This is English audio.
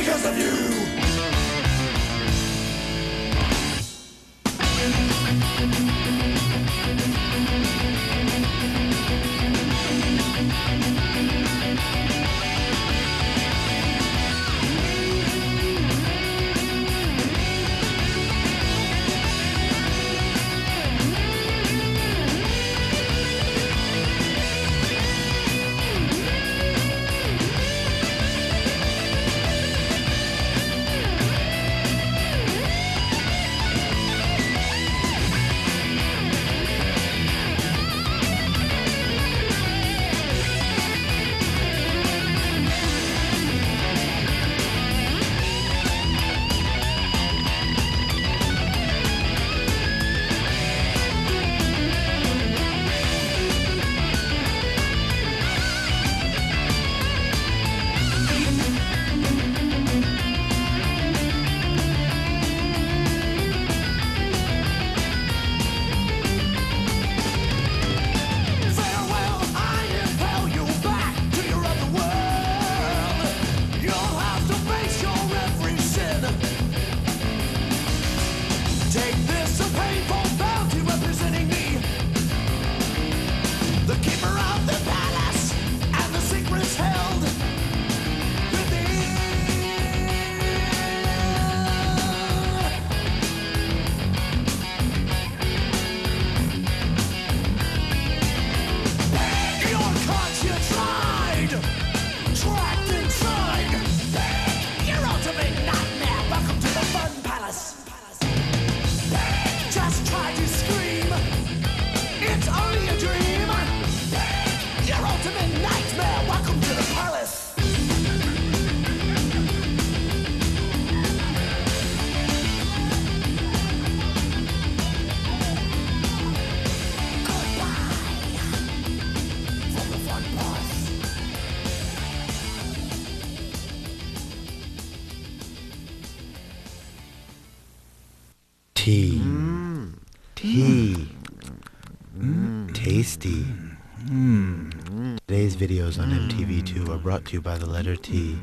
because of you. Tea. Mm. Tea. Mm. Tasty. Mm. Today's videos on MTV2 mm. are brought to you by the letter T.